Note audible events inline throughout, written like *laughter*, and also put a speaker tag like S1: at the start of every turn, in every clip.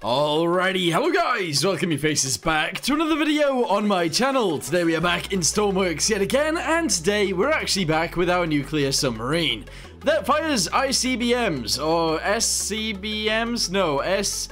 S1: Alrighty, hello guys, welcome your faces back to another video on my channel. Today we are back in Stormworks yet again, and today we're actually back with our nuclear submarine that fires ICBMs, or SCBMs, no, SBMCs,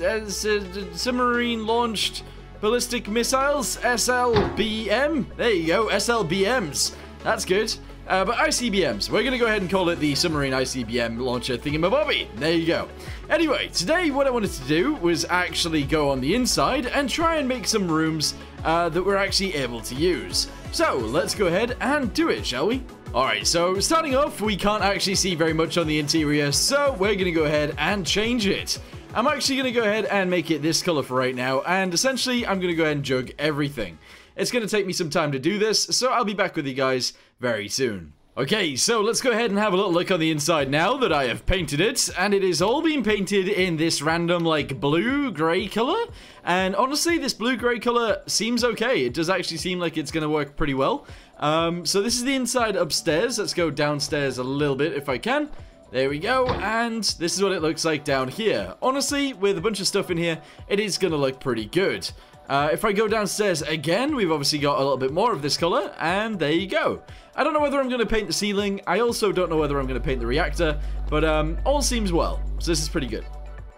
S1: as uh, submarine launched ballistic missiles, SLBM, there you go, SLBMs, that's good. Uh, but ICBMs, we're going to go ahead and call it the Submarine ICBM Launcher Thingamabobby. There you go. Anyway, today what I wanted to do was actually go on the inside and try and make some rooms uh, that we're actually able to use. So, let's go ahead and do it, shall we? Alright, so starting off, we can't actually see very much on the interior, so we're going to go ahead and change it. I'm actually going to go ahead and make it this color for right now, and essentially, I'm going to go ahead and jug everything. It's going to take me some time to do this, so I'll be back with you guys very soon. Okay, so let's go ahead and have a little look on the inside now that I have painted it, and it is all been painted in this random, like, blue-grey color, and honestly, this blue-grey color seems okay. It does actually seem like it's going to work pretty well. Um, so this is the inside upstairs. Let's go downstairs a little bit if I can. There we go, and this is what it looks like down here. Honestly, with a bunch of stuff in here, it is going to look pretty good. Uh, if I go downstairs again, we've obviously got a little bit more of this color, and there you go. I don't know whether I'm going to paint the ceiling. I also don't know whether I'm going to paint the reactor, but um, all seems well, so this is pretty good.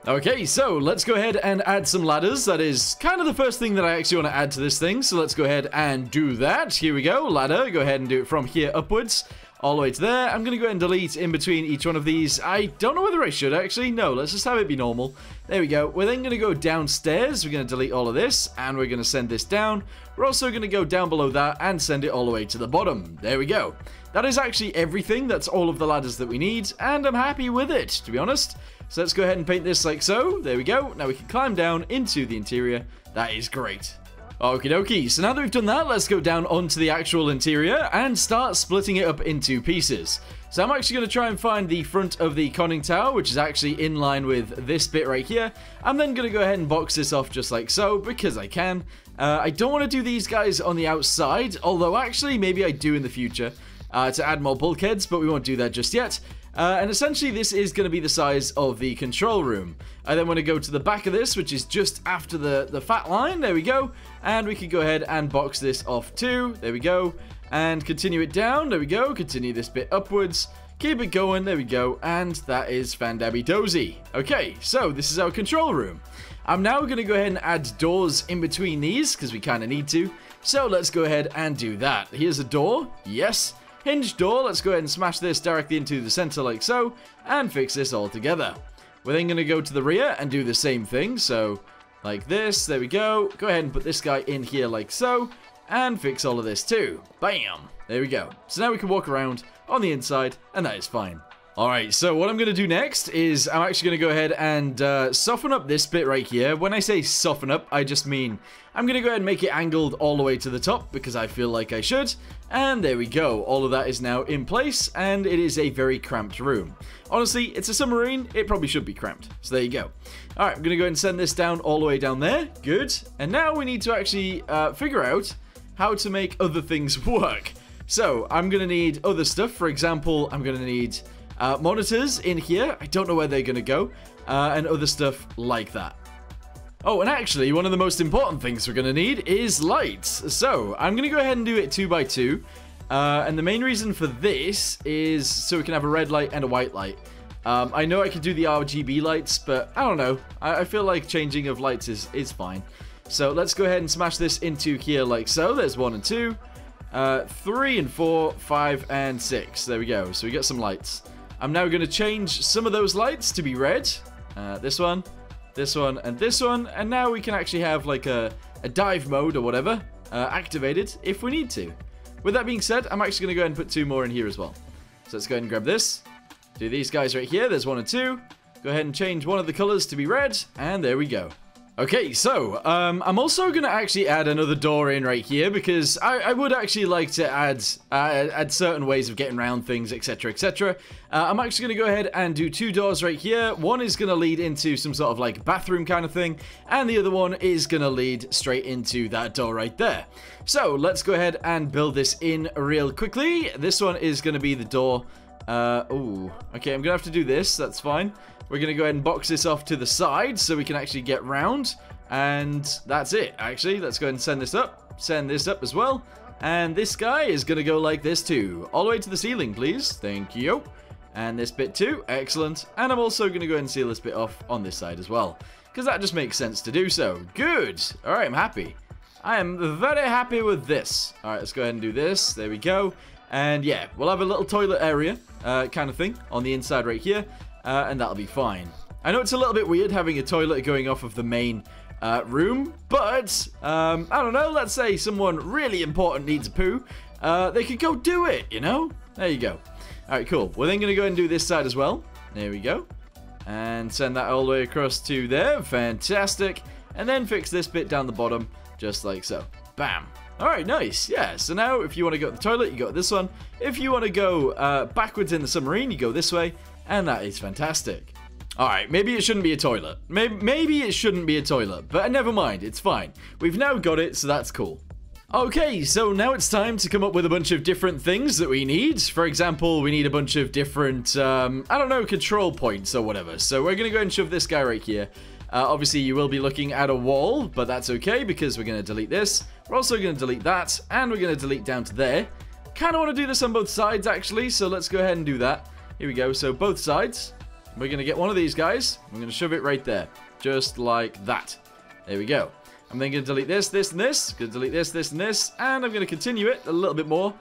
S1: Okay, so let's go ahead and add some ladders. That is kind of the first thing that I actually want to add to this thing, so let's go ahead and do that. Here we go, ladder. Go ahead and do it from here upwards all the way to there. I'm going to go ahead and delete in between each one of these. I don't know whether I should actually. No, let's just have it be normal. There we go. We're then going to go downstairs. We're going to delete all of this and we're going to send this down. We're also going to go down below that and send it all the way to the bottom. There we go. That is actually everything. That's all of the ladders that we need and I'm happy with it, to be honest. So let's go ahead and paint this like so. There we go. Now we can climb down into the interior. That is great. Okie dokie, so now that we've done that, let's go down onto the actual interior and start splitting it up into pieces. So I'm actually going to try and find the front of the conning tower, which is actually in line with this bit right here. I'm then going to go ahead and box this off just like so, because I can. Uh, I don't want to do these guys on the outside, although actually maybe I do in the future uh, to add more bulkheads, but we won't do that just yet. Uh, and essentially this is going to be the size of the control room. I then want to go to the back of this, which is just after the, the fat line. There we go. And we can go ahead and box this off too. There we go. And continue it down. There we go. Continue this bit upwards. Keep it going. There we go. And that is Fandabby Dozy. Okay, so this is our control room. I'm now going to go ahead and add doors in between these because we kind of need to. So let's go ahead and do that. Here's a door. Yes. Hinge door, let's go ahead and smash this directly into the center like so, and fix this all together. We're then going to go to the rear and do the same thing, so like this, there we go. Go ahead and put this guy in here like so, and fix all of this too. Bam! There we go. So now we can walk around on the inside, and that is fine. Alright, so what I'm going to do next is I'm actually going to go ahead and uh, soften up this bit right here. When I say soften up, I just mean I'm going to go ahead and make it angled all the way to the top because I feel like I should. And there we go. All of that is now in place and it is a very cramped room. Honestly, it's a submarine. It probably should be cramped. So there you go. Alright, I'm going to go ahead and send this down all the way down there. Good. And now we need to actually uh, figure out how to make other things *laughs* work. So I'm going to need other stuff. For example, I'm going to need uh, monitors in here. I don't know where they're going to go. Uh, and other stuff like that. Oh, and actually, one of the most important things we're going to need is lights. So, I'm going to go ahead and do it two by two. Uh, and the main reason for this is so we can have a red light and a white light. Um, I know I could do the RGB lights, but I don't know. I, I feel like changing of lights is, is fine. So let's go ahead and smash this into here like so. There's one and two, uh, three and four, five and six. There we go. So we get some lights. I'm now going to change some of those lights to be red. Uh, this one, this one, and this one. And now we can actually have like a, a dive mode or whatever uh, activated if we need to. With that being said, I'm actually going to go ahead and put two more in here as well. So let's go ahead and grab this. Do these guys right here. There's one and two. Go ahead and change one of the colors to be red. And there we go. Okay, so um, I'm also going to actually add another door in right here because I, I would actually like to add uh, add certain ways of getting around things, etc., etc. Uh, I'm actually going to go ahead and do two doors right here. One is going to lead into some sort of like bathroom kind of thing, and the other one is going to lead straight into that door right there. So let's go ahead and build this in real quickly. This one is going to be the door uh, oh, okay, I'm gonna have to do this, that's fine. We're going to go ahead and box this off to the side so we can actually get round. And that's it, actually. Let's go ahead and send this up. Send this up as well. And this guy is going to go like this too. All the way to the ceiling, please. Thank you. And this bit too. Excellent. And I'm also going to go ahead and seal this bit off on this side as well. Because that just makes sense to do so. Good. All right, I'm happy. I am very happy with this. All right, let's go ahead and do this. There we go. And yeah, we'll have a little toilet area uh, kind of thing on the inside right here. Uh, and that'll be fine. I know it's a little bit weird having a toilet going off of the main uh, room, but um, I don't know. Let's say someone really important needs a poo. Uh, they could go do it, you know? There you go. All right, cool. We're then going to go and do this side as well. There we go. And send that all the way across to there. Fantastic. And then fix this bit down the bottom, just like so. Bam. Alright, nice. Yeah, so now if you want to go to the toilet, you go this one. If you want to go uh, backwards in the submarine, you go this way. And that is fantastic. Alright, maybe it shouldn't be a toilet. Maybe, maybe it shouldn't be a toilet, but never mind, it's fine. We've now got it, so that's cool. Okay, so now it's time to come up with a bunch of different things that we need. For example, we need a bunch of different, um, I don't know, control points or whatever. So we're going to go and shove this guy right here. Uh, obviously, you will be looking at a wall, but that's okay because we're going to delete this. We're also going to delete that, and we're going to delete down to there. Kind of want to do this on both sides, actually, so let's go ahead and do that. Here we go. So both sides. We're going to get one of these guys. I'm going to shove it right there. Just like that. There we go. I'm then going to delete this, this, and this. Going to delete this, this, and this. And I'm going to continue it a little bit more.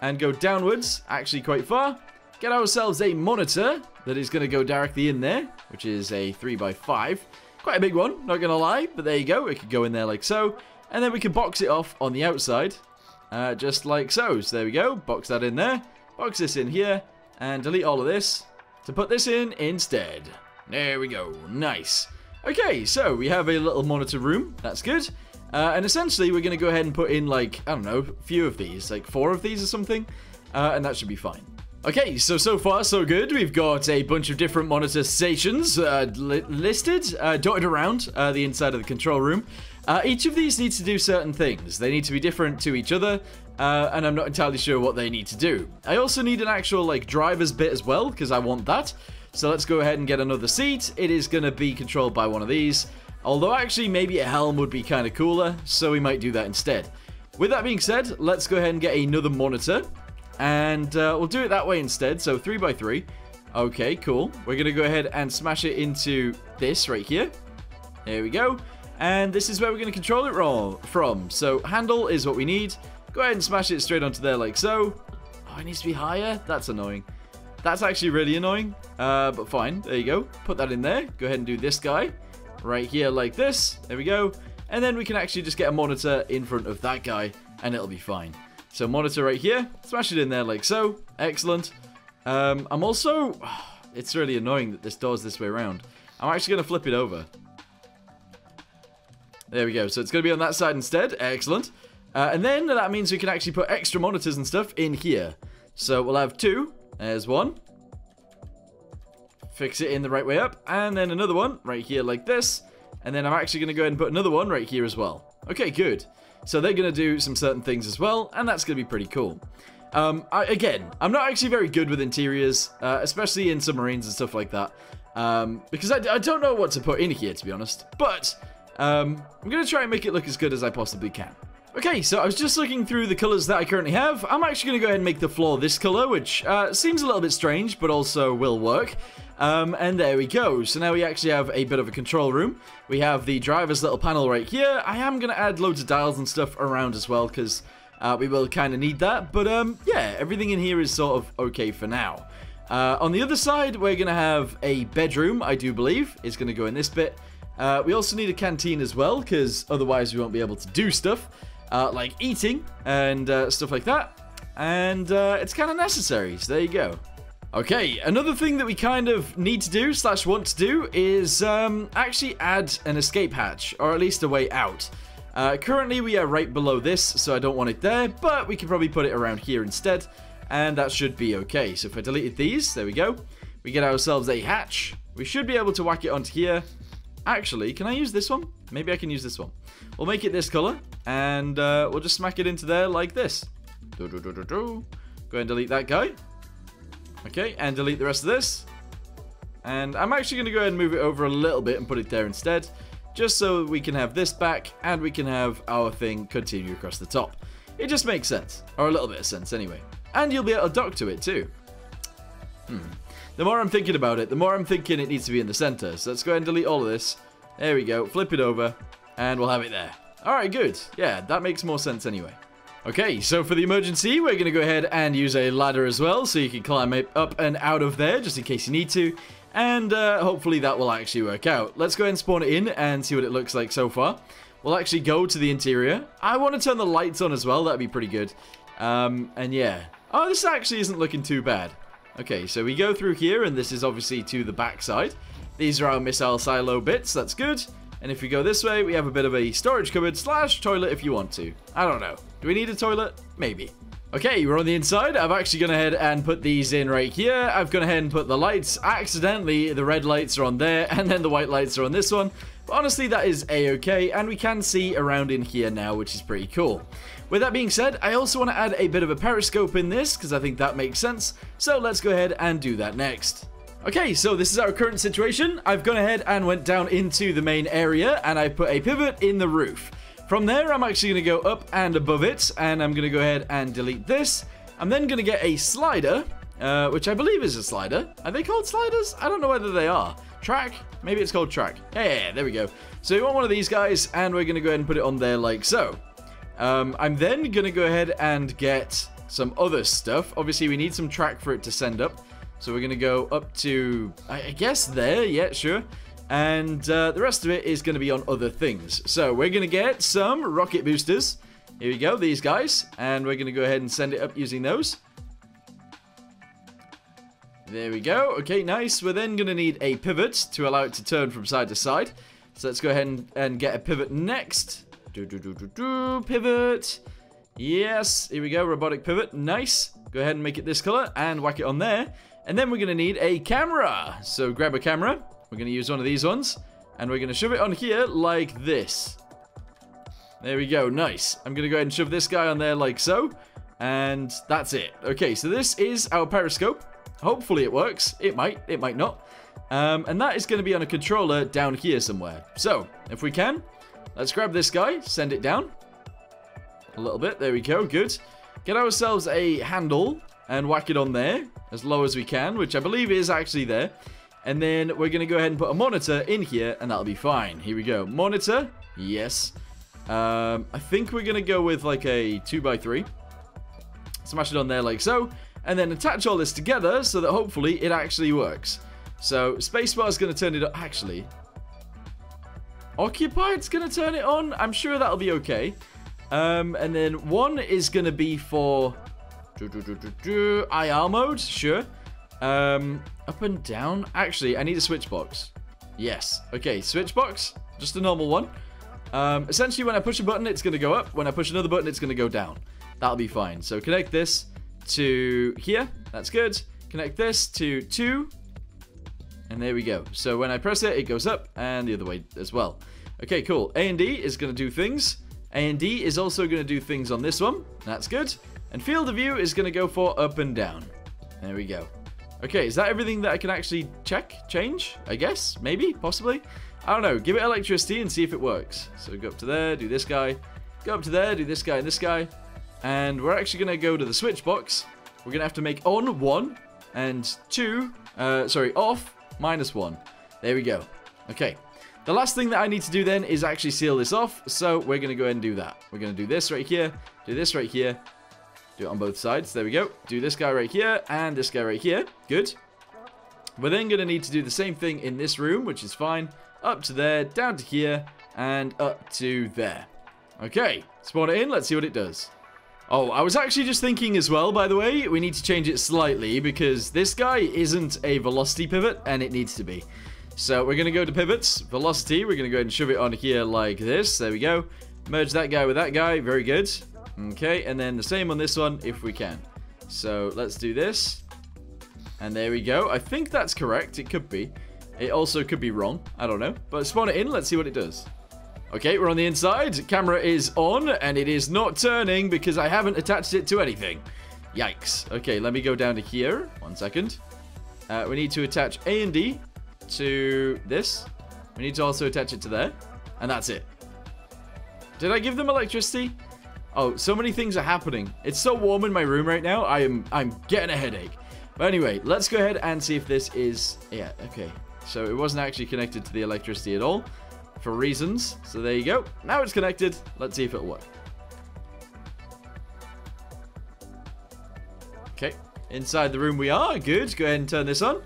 S1: And go downwards, actually quite far. Get ourselves a monitor that is going to go directly in there. Which is a 3x5. Quite a big one, not going to lie. But there you go. It could go in there like so. And then we can box it off on the outside. Uh, just like so. So there we go. Box that in there. Box this in here and delete all of this to put this in instead. There we go. Nice. Okay, so we have a little monitor room. That's good. Uh, and essentially, we're going to go ahead and put in, like, I don't know, a few of these, like four of these or something. Uh, and that should be fine. Okay, so, so far, so good. We've got a bunch of different monitor stations uh, li listed, uh, dotted around uh, the inside of the control room. Uh, each of these needs to do certain things. They need to be different to each other, uh, and I'm not entirely sure what they need to do. I also need an actual, like, driver's bit as well, because I want that. So let's go ahead and get another seat. It is going to be controlled by one of these. Although, actually, maybe a helm would be kind of cooler, so we might do that instead. With that being said, let's go ahead and get another monitor. And uh, we'll do it that way instead, so 3x3. Okay, cool. We're going to go ahead and smash it into this right here. There we go. And this is where we're going to control it from. So handle is what we need. Go ahead and smash it straight onto there like so. Oh, it needs to be higher? That's annoying. That's actually really annoying. Uh, but fine. There you go. Put that in there. Go ahead and do this guy. Right here like this. There we go. And then we can actually just get a monitor in front of that guy. And it'll be fine. So monitor right here. Smash it in there like so. Excellent. Um, I'm also... *sighs* It's really annoying that this door's this way around. I'm actually going to flip it over. There we go. So it's going to be on that side instead. Excellent. Uh, and then that means we can actually put extra monitors and stuff in here. So we'll have two. There's one. Fix it in the right way up. And then another one right here like this. And then I'm actually going to go ahead and put another one right here as well. Okay, good. So they're going to do some certain things as well. And that's going to be pretty cool. Um, I, again, I'm not actually very good with interiors, uh, especially in submarines and stuff like that. Um, because I, I don't know what to put in here, to be honest. But um, I'm going to try and make it look as good as I possibly can. Okay, so I was just looking through the colours that I currently have. I'm actually going to go ahead and make the floor this colour, which uh, seems a little bit strange, but also will work. Um, and there we go. So now we actually have a bit of a control room. We have the driver's little panel right here. I am going to add loads of dials and stuff around as well, because uh, we will kind of need that. But um, yeah, everything in here is sort of okay for now. Uh, on the other side, we're going to have a bedroom, I do believe. It's going to go in this bit. Uh, we also need a canteen as well, because otherwise we won't be able to do stuff uh, like eating and uh, stuff like that. And uh, it's kind of necessary, so there you go. Okay, another thing that we kind of need to do, slash want to do, is um, actually add an escape hatch, or at least a way out. Uh, currently, we are right below this, so I don't want it there, but we can probably put it around here instead, and that should be okay. So if I deleted these, there we go. We get ourselves a hatch. We should be able to whack it onto here, Actually, can I use this one? Maybe I can use this one. We'll make it this color, and uh, we'll just smack it into there like this. Do, do, do, do, do. Go and delete that guy. Okay, and delete the rest of this. And I'm actually going to go ahead and move it over a little bit and put it there instead. Just so we can have this back and we can have our thing continue across the top. It just makes sense. Or a little bit of sense anyway. And you'll be able to dock to it too. Hmm. The more I'm thinking about it, the more I'm thinking it needs to be in the center. So let's go ahead and delete all of this. There we go. Flip it over. And we'll have it there. Alright, good. Yeah, that makes more sense anyway. Okay, so for the emergency, we're going to go ahead and use a ladder as well, so you can climb up and out of there, just in case you need to. And uh, hopefully that will actually work out. Let's go ahead and spawn it in and see what it looks like so far. We'll actually go to the interior. I want to turn the lights on as well, that'd be pretty good. Um, and yeah. Oh, this actually isn't looking too bad. Okay, so we go through here, and this is obviously to the backside. These are our missile silo bits, that's good. And if we go this way, we have a bit of a storage cupboard slash toilet if you want to. I don't know. Do we need a toilet? Maybe. Okay, we're on the inside. I've actually gone ahead and put these in right here. I've gone ahead and put the lights. Accidentally, the red lights are on there, *laughs* and then the white lights are on this one. But honestly, that is a-okay, and we can see around in here now, which is pretty cool. With that being said, I also want to add a bit of a periscope in this, because I think that makes sense. So let's go ahead and do that next. Okay, so this is our current situation. I've gone ahead and went down into the main area, and I put a pivot in the roof. From there, I'm actually going to go up and above it, and I'm going to go ahead and delete this. I'm then going to get a slider, uh, which I believe is a slider. Are they called sliders? I don't know whether they are. Track? Maybe it's called track. Yeah, there we go. So we want one of these guys, and we're going to go ahead and put it on there like so. Um, I'm then going to go ahead and get some other stuff. Obviously, we need some track for it to send up. So we're going to go up to, I guess there, yeah, sure. And uh, the rest of it is going to be on other things. So we're going to get some rocket boosters. Here we go, these guys. And we're going to go ahead and send it up using those. There we go. Okay, nice. We're then going to need a pivot to allow it to turn from side to side. So let's go ahead and, and get a pivot next. Do, do, do, do, do. Pivot. Yes. Here we go. Robotic pivot. Nice. Go ahead and make it this color and whack it on there. And then we're going to need a camera. So grab a camera. We're going to use one of these ones. And we're going to shove it on here like this. There we go. Nice. I'm going to go ahead and shove this guy on there like so. And that's it. Okay, so this is our periscope. Hopefully it works. It might. It might not. Um, and that is going to be on a controller down here somewhere. So, if we can, let's grab this guy, send it down. A little bit. There we go. Good. Get ourselves a handle and whack it on there as low as we can, which I believe is actually there. And then we're going to go ahead and put a monitor in here, and that'll be fine. Here we go. Monitor. Yes. Um, I think we're going to go with like a 2x3. Smash it on there like so. And then attach all this together so that hopefully it actually works. So spacebar is going to turn it up. Actually, occupied's going to turn it on. I'm sure that'll be okay. Um, and then one is going to be for IR mode, sure. Um, up and down. Actually, I need a switch box. Yes. Okay, switch box. Just a normal one. Um, essentially, when I push a button, it's going to go up. When I push another button, it's going to go down. That'll be fine. So connect this to here. That's good. Connect this to 2. And there we go. So when I press it, it goes up and the other way as well. Okay, cool. A and D is going to do things. A and D is also going to do things on this one. That's good. And field of view is going to go for up and down. There we go. Okay, is that everything that I can actually check, change? I guess, maybe, possibly. I don't know. Give it electricity and see if it works. So go up to there, do this guy. Go up to there, do this guy and this guy. And we're actually going to go to the switch box. We're going to have to make on 1 and 2, uh, sorry, off minus 1. There we go. Okay. The last thing that I need to do then is actually seal this off. So we're going to go ahead and do that. We're going to do this right here, do this right here, do it on both sides. There we go. Do this guy right here and this guy right here. Good. We're then going to need to do the same thing in this room, which is fine. Up to there, down to here, and up to there. Okay, spawn it in. Let's see what it does. Oh, I was actually just thinking as well, by the way, we need to change it slightly because this guy isn't a velocity pivot and it needs to be. So we're going to go to pivots, velocity, we're going to go ahead and shove it on here like this. There we go. Merge that guy with that guy. Very good. Okay, and then the same on this one if we can. So let's do this. And there we go. I think that's correct. It could be. It also could be wrong. I don't know. But spawn it in. Let's see what it does. Okay, we're on the inside. Camera is on, and it is not turning because I haven't attached it to anything. Yikes. Okay, let me go down to here. One second. Uh, we need to attach A and D to this. We need to also attach it to there. And that's it. Did I give them electricity? Oh, so many things are happening. It's so warm in my room right now. I am I'm getting a headache. But anyway, let's go ahead and see if this is yeah, okay. So it wasn't actually connected to the electricity at all for reasons. So there you go. Now it's connected. Let's see if it'll work. Okay, inside the room we are. Good. Go ahead and turn this on.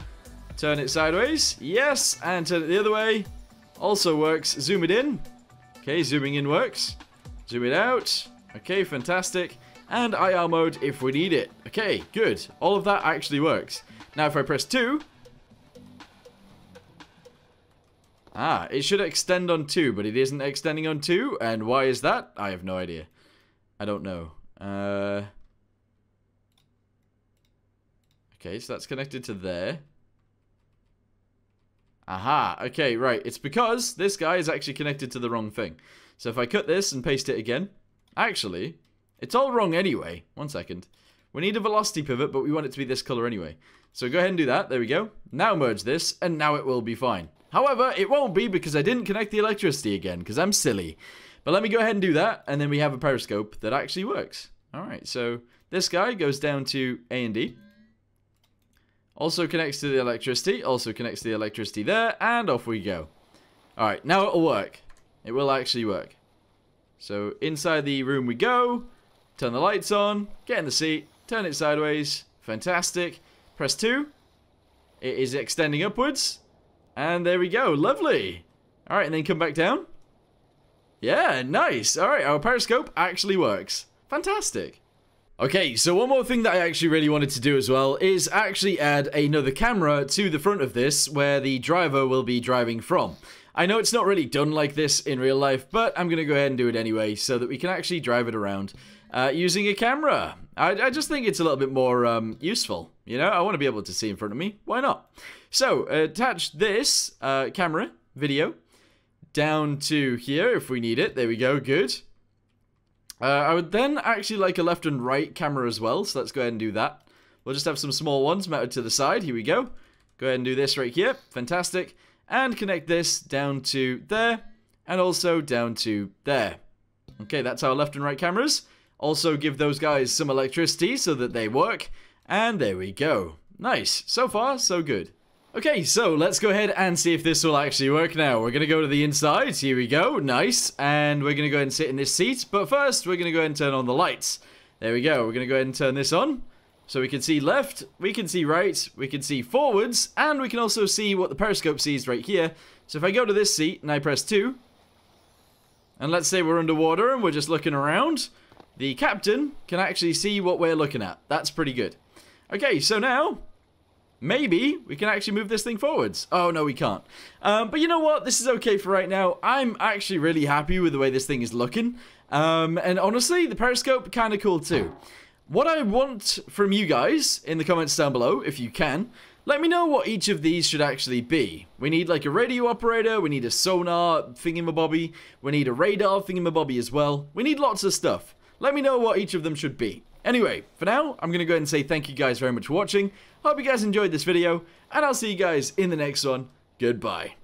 S1: Turn it sideways. Yes, and turn it the other way. Also works. Zoom it in. Okay, zooming in works. Zoom it out. Okay, fantastic. And IR mode if we need it. Okay, good. All of that actually works. Now if I press 2... Ah, it should extend on 2, but it isn't extending on 2. And why is that? I have no idea. I don't know. Uh... Okay, so that's connected to there. Aha, okay, right. It's because this guy is actually connected to the wrong thing. So if I cut this and paste it again, actually, it's all wrong anyway. One second. We need a velocity pivot, but we want it to be this color anyway. So go ahead and do that. There we go. Now merge this, and now it will be fine. However, it won't be because I didn't connect the electricity again, because I'm silly. But let me go ahead and do that, and then we have a periscope that actually works. Alright, so this guy goes down to A and D. Also connects to the electricity. Also connects to the electricity there. And off we go. Alright, now it'll work. It will actually work. So inside the room we go. Turn the lights on. Get in the seat. Turn it sideways. Fantastic. Press 2. It is extending upwards. And there we go. Lovely. Alright, and then come back down. Yeah, nice. Alright, our periscope actually works. Fantastic. Okay, so one more thing that I actually really wanted to do as well is actually add another camera to the front of this where the driver will be driving from. I know it's not really done like this in real life, but I'm going to go ahead and do it anyway so that we can actually drive it around uh, using a camera. I, I, just think it's a little bit more um, useful, you know? I want to be able to see in front of me. Why not? So, attach this uh, camera video down to here if we need it. There we go, good. Uh, I would then actually like a left and right camera as well, so let's go ahead and do that. We'll just have some small ones mounted to the side. Here we go. Go ahead and do this right here. Fantastic. And connect this down to there, and also down to there. Okay, that's our left and right cameras. Also give those guys some electricity so that they work. And there we go. Nice. So far, so good. Okay, so let's go ahead and see if this will actually work now. We're going to go to the inside. Here we go. Nice. And we're going to go and sit in this seat. But first, we're going to go and turn on the lights. There we go. We're going to go ahead and turn this on. So we can see left, we can see right, we can see forwards, and we can also see what the periscope sees right here. So if I go to this seat and I press 2, and let's say we're underwater and we're just looking around, the captain can actually see what we're looking at. That's pretty good. Okay, so now maybe we can actually move this thing forwards. Oh, no, we can't. Um, but you know what? This is okay for right now. I'm actually really happy with the way this thing is looking. Um, and honestly, the periscope, kind of cool too. What I want from you guys in the comments down below, if you can, let me know what each of these should actually be. We need like a radio operator, we need a sonar thingamabobby, we need a radar thingamabobby as well. We need lots of stuff. Let me know what each of them should be. Anyway, for now, I'm going to go ahead and say thank you guys very much for watching. Hope you guys enjoyed this video, and I'll see you guys in the next one. Goodbye.